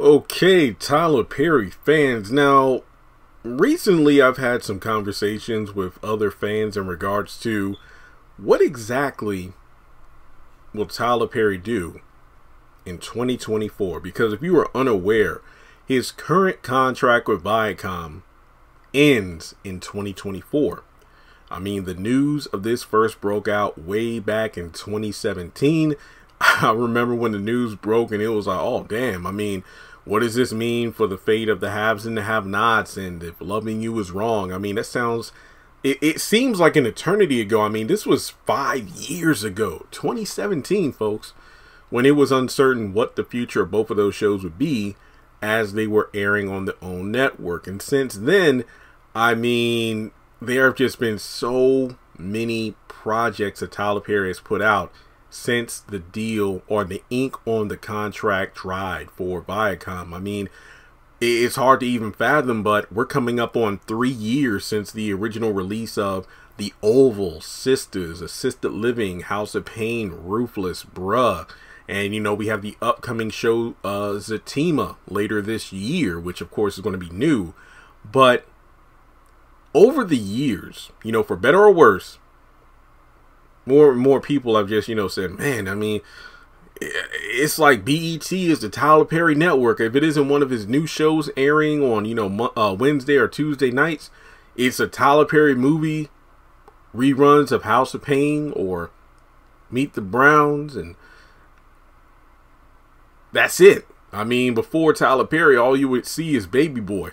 Okay, Tyler Perry fans. Now, recently I've had some conversations with other fans in regards to what exactly will Tyler Perry do in 2024? Because if you are unaware, his current contract with Viacom ends in 2024. I mean, the news of this first broke out way back in 2017. I remember when the news broke and it was like, oh, damn. I mean, what does this mean for the fate of the haves and the have nots? And if loving you is wrong, I mean, that sounds, it, it seems like an eternity ago. I mean, this was five years ago, 2017, folks, when it was uncertain what the future of both of those shows would be as they were airing on their own network. And since then, I mean, there have just been so many projects that Tyler Perry has put out since the deal or the ink on the contract dried for Viacom. I mean, it's hard to even fathom, but we're coming up on three years since the original release of The Oval, Sistas, Assisted Living, House of Payne, Ruthless, Bruh. And, you know, we have the upcoming show, uh, Zatima, later this year, which, of course, is going to be new. But over the years, you know, for better or worse, more and more people have just, you know, said, man, I mean, it's like BET is the Tyler Perry network. If it isn't one of his new shows airing on, you know, uh, Wednesday or Tuesday nights, it's a Tyler Perry movie, reruns of House of Payne or Meet the Browns, and that's it. I mean, before Tyler Perry, all you would see is Baby Boy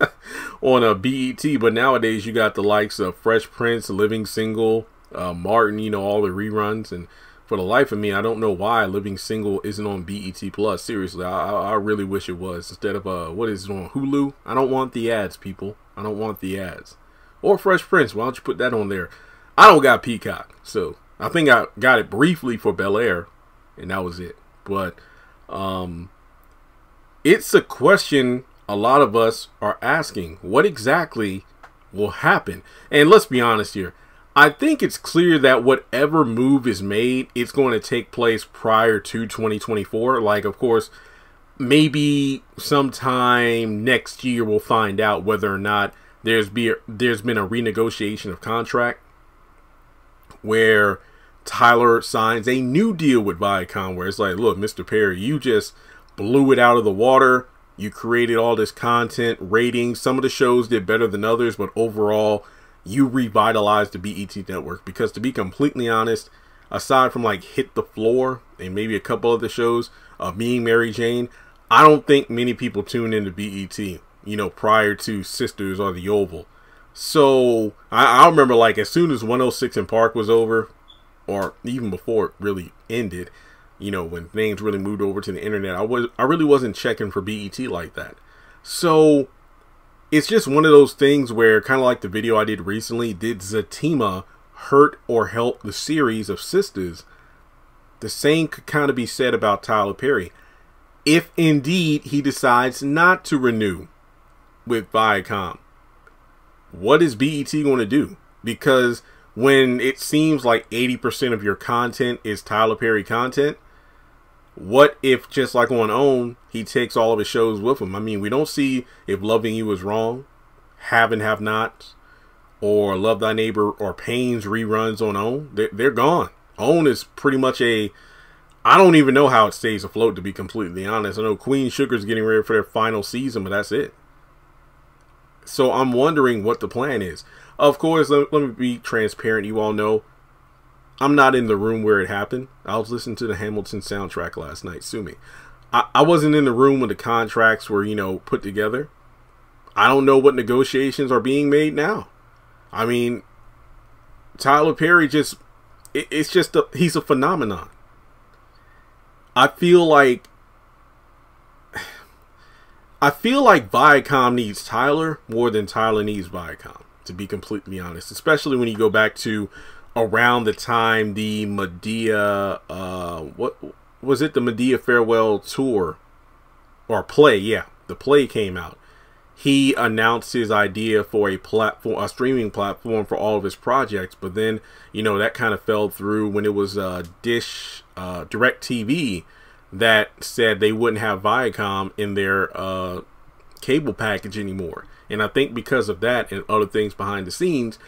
on a BET, but nowadays you got the likes of Fresh Prince, Living Single, uh, Martin, you know, all the reruns. And for the life of me, I don't know why Living Single isn't on BET Plus. Seriously, I, I really wish it was instead of uh, what is it on Hulu? I don't want the ads, people. I don't want the ads. Or Fresh Prince. Why don't you put that on there? I don't got Peacock, so I think I got it briefly for Bel Air, and that was it. But um, it's a question a lot of us are asking: What exactly will happen? And let's be honest here I think it's clear that whatever move is made, it's going to take place prior to 2024. Like, of course, maybe sometime next year we'll find out whether or not there's be there's been a renegotiation of contract where Tyler signs a new deal with Viacom where it's like, look, Mr. Perry, you just blew it out of the water. You created all this content, ratings. Some of the shows did better than others, but overall, you revitalized the BET network because to be completely honest, aside from like Hit the Floor and maybe a couple of the shows of Being Mary Jane, I don't think many people tune into BET, you know, prior to Sistas or The Oval. So I, I remember like as soon as 106 & Park was over, or even before it really ended, you know, when things really moved over to the internet, I was I really wasn't checking for BET like that. So it's just one of those things where, kind of like the video I did recently, did Zatima hurt or help the series of Sistas? The same could kind of be said about Tyler Perry. If indeed he decides not to renew with Viacom, what is BET going to do? Because when it seems like 80% of your content is Tyler Perry content, what if just like on own he takes all of his shows with him? I mean we don't see if loving you is wrong have and have not or love thy neighbor or pains reruns on own. They're, they're gone. Own is pretty much a i don't even know how it stays afloat to be completely honest. I know queen sugar's getting ready for their final season but that's it. So i'm wondering what the plan is. Of course let, let me be transparent. You all know I'm not in the room where it happened. I was listening to the Hamilton soundtrack last night. Sue me. I, I wasn't in the room when the contracts were, you know, put together. I don't know what negotiations are being made now. I mean, Tyler Perry just, it, it's just, a, he's a phenomenon. I feel like, I feel like Viacom needs Tyler more than Tyler needs Viacom, to be completely honest. Especially when you go back to around the time the Madea, uh, what was it? The Madea farewell tour or play? Yeah, the play came out. He announced his idea for a platform, a streaming platform for all of his projects, but then you know that kind of fell through when it was uh, Dish, uh, Direct TV that said they wouldn't have Viacom in their uh, cable package anymore. And I think because of that and other things behind the scenes,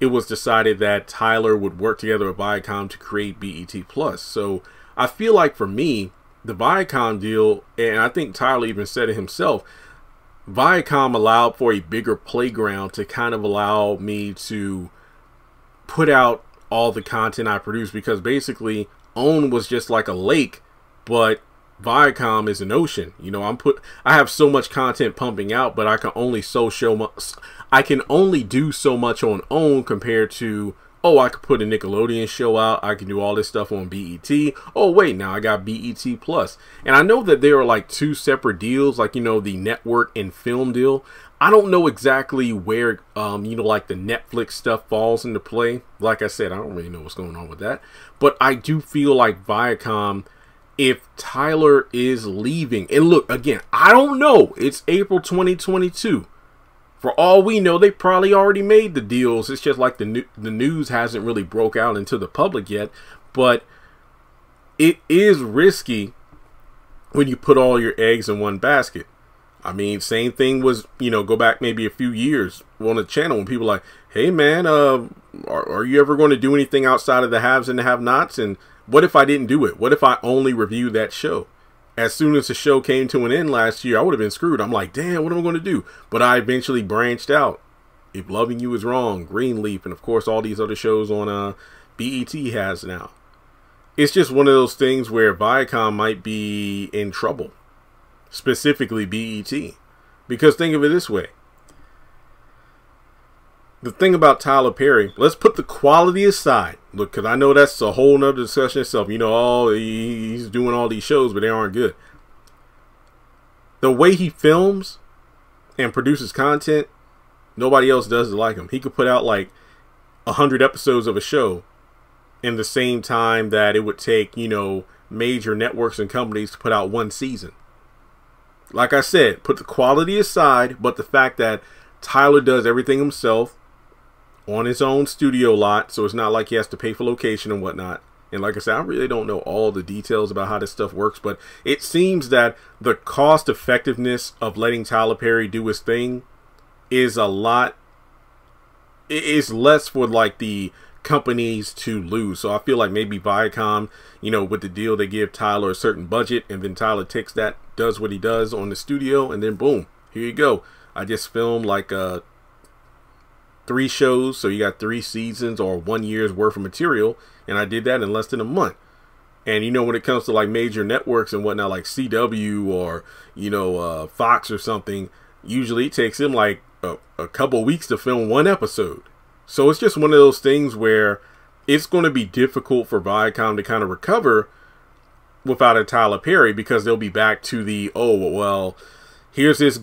it was decided that Tyler would work together with Viacom to create BET Plus. So I feel like for me, the Viacom deal, and I think Tyler even said it himself, Viacom allowed for a bigger playground to kind of allow me to put out all the content I produce because basically OWN was just like a lake, but Viacom is an ocean. You know, I'm put I have so much content pumping out, but I can only so show I can only do so much on OWN compared to oh, I could put a Nickelodeon show out. I can do all this stuff on BET. Oh, wait, now I got BET Plus. And I know that there are like two separate deals, like, you know, the network and film deal. I don't know exactly where, um, you know, like the Netflix stuff falls into play. Like I said, I don't really know what's going on with that. But I do feel like Viacom, if Tyler is leaving, and look, again, I don't know. It's April 2022 for all we know, they probably already made the deals. It's just like the new, the news hasn't really broke out into the public yet. But it is risky when you put all your eggs in one basket. I mean, same thing was, you know, go back maybe a few years on the channel when people like, hey man, uh, are, are you ever going to do anything outside of the haves and the have-nots? And what if I didn't do it? What if I only reviewed that show? as soon as the show came to an end last year, I would have been screwed. I'm like, damn, what am I going to do? But I eventually branched out. If Loving You is Wrong, Greenleaf, and of course all these other shows on uh, BET has now. It's just one of those things where Viacom might be in trouble, specifically BET. Because think of it this way the thing about Tyler Perry, let's put the quality aside. Look, because I know that's a whole nother discussion itself. You know, oh, he's doing all these shows, but they aren't good. The way he films and produces content, nobody else does it like him. He could put out like a hundred episodes of a show in the same time that it would take, you know, major networks and companies to put out one season. Like I said, put the quality aside, but the fact that Tyler does everything himself on his own studio lot, so it's not like he has to pay for location and whatnot. And like I said, I really don't know all the details about how this stuff works, but it seems that the cost effectiveness of letting Tyler Perry do his thing is a lot is less for like the companies to lose. So I feel like maybe Viacom, you know, with the deal they give Tyler a certain budget and then Tyler takes that, does what he does on the studio, and then boom, here you go. I just filmed like a three shows, so you got three seasons or one year's worth of material, and I did that in less than a month. And you know, when it comes to like major networks and whatnot, like CW or you know uh, Fox or something, usually it takes them like a, a couple weeks to film one episode. So it's just one of those things where it's going to be difficult for Viacom to kind of recover without a Tyler Perry because they'll be back to the oh well here's this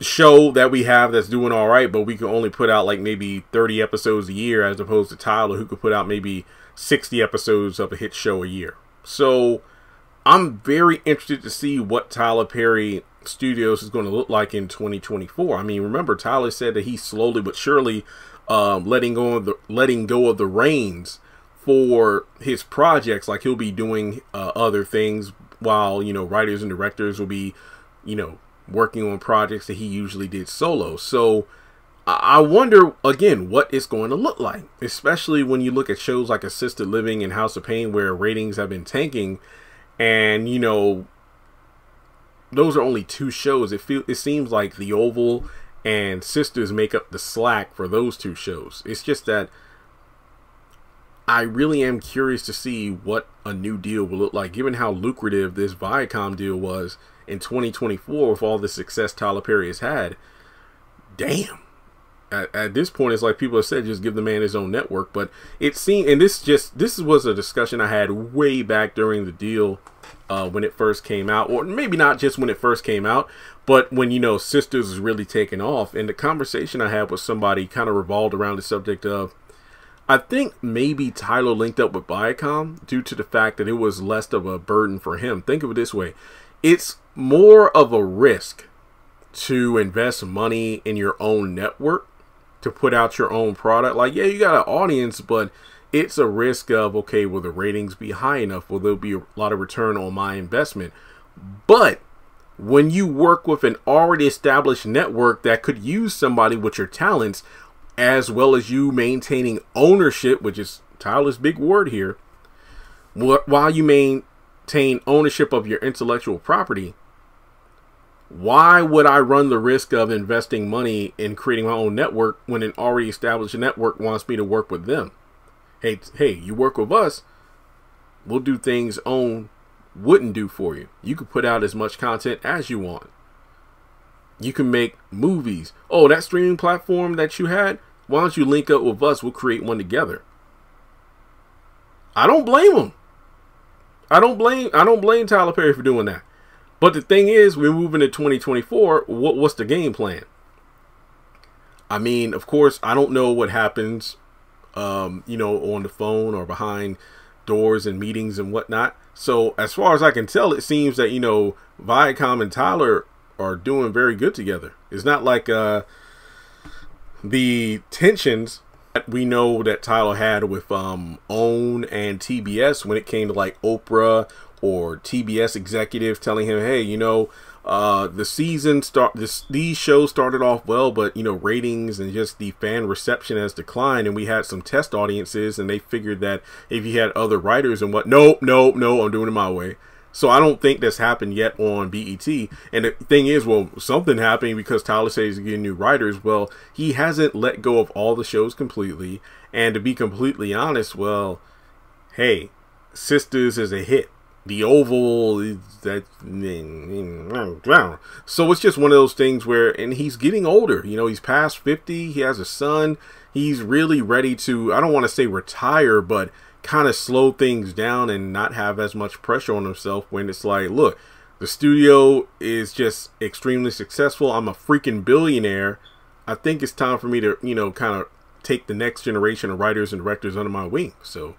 show that we have that's doing all right, but we can only put out like maybe 30 episodes a year as opposed to Tyler who could put out maybe 60 episodes of a hit show a year. So I'm very interested to see what Tyler Perry Studios is going to look like in 2024. I mean, remember Tyler said that he's slowly but surely um, letting go of the letting go of the reins for his projects. Like he'll be doing uh, other things while you know writers and directors will be you know working on projects that he usually did solo. So I wonder again what it's going to look like, especially when you look at shows like Assisted Living and House of Payne, where ratings have been tanking, and you know those are only two shows. It feel it seems like The Oval and Sistas make up the slack for those two shows. It's just that I really am curious to see what a new deal will look like, given how lucrative this Viacom deal was in 2024 with all the success Tyler Perry has had, damn. At, at, this point, it's like people have said, just give the man his own network. But it seemed, and this just this was a discussion I had way back during the deal uh, when it first came out, or maybe not just when it first came out, but when you know Sistas was really taking off. And the conversation I had with somebody kind of revolved around the subject of. I think maybe Tyler linked up with Viacom due to the fact that it was less of a burden for him. Think of it this way it's more of a risk to invest money in your own network to put out your own product. Like, yeah, you got an audience, but it's a risk of okay, will the ratings be high enough? Will there be a lot of return on my investment? But when you work with an already established network that could use somebody with your talents, as well as you maintaining ownership, which is Tyler's big word here, while you maintain ownership of your intellectual property, why would I run the risk of investing money in creating my own network when an already established network wants me to work with them? Hey, hey, you work with us, we'll do things OWN wouldn't do for you. You could put out as much content as you want. You can make movies. Oh, that streaming platform that you had, why don't you link up with us? We'll create one together. I don't blame them. I don't blame I don't blame Tyler Perry for doing that. But the thing is, we're moving to 2024. What what's the game plan? I mean, of course, I don't know what happens, um, you know, on the phone or behind doors and meetings and whatnot. So as far as I can tell, it seems that you know Viacom and Tyler are doing very good together. It's not like uh, the tensions that we know that Tyler had with um, OWN and TBS when it came to like Oprah or TBS executive telling him, hey, you know, uh, the season start this these shows started off well, but you know ratings and just the fan reception has declined, and we had some test audiences, and they figured that if you had other writers and what, nope, nope, no, I'm doing it my way. So I don't think that's happened yet on BET. And the thing is, well, something happening because Tyler says he's getting new writers. Well, he hasn't let go of all the shows completely. And to be completely honest, well, hey, Sistas is a hit the oval that mm, mm, mm, so it's just one of those things where and he's getting older you know he's past 50 he has a son he's really ready to i don't want to say retire but kind of slow things down and not have as much pressure on himself when it's like look the studio is just extremely successful i'm a freaking billionaire. I think it's time for me to you know kind of take the next generation of writers and directors under my wing. So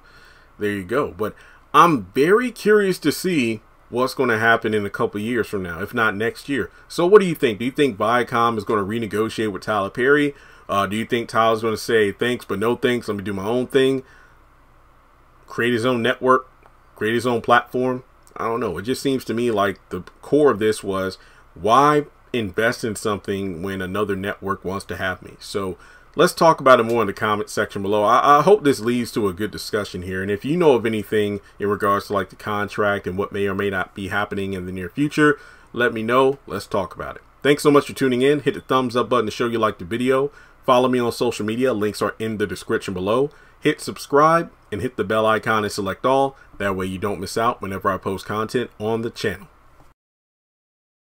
there you go. But I'm very curious to see what's going to happen in a couple years from now, if not next year. So, what do you think? Do you think Viacom is going to renegotiate with Tyler Perry? Uh, do you think Tyler's going to say thanks, but no thanks? Let me do my own thing. Create his own network, create his own platform. I don't know. It just seems to me like the core of this was why invest in something when another network wants to have me. So let's talk about it more in the comment section below. I, I, hope this leads to a good discussion here. And if you know of anything in regards to like the contract and what may or may not be happening in the near future, let me know. Let's talk about it. Thanks so much for tuning in. Hit the thumbs up button to show you like the video. Follow me on social media. Links are in the description below. Hit subscribe and hit the bell icon and select all. That way you don't miss out whenever I post content on the channel.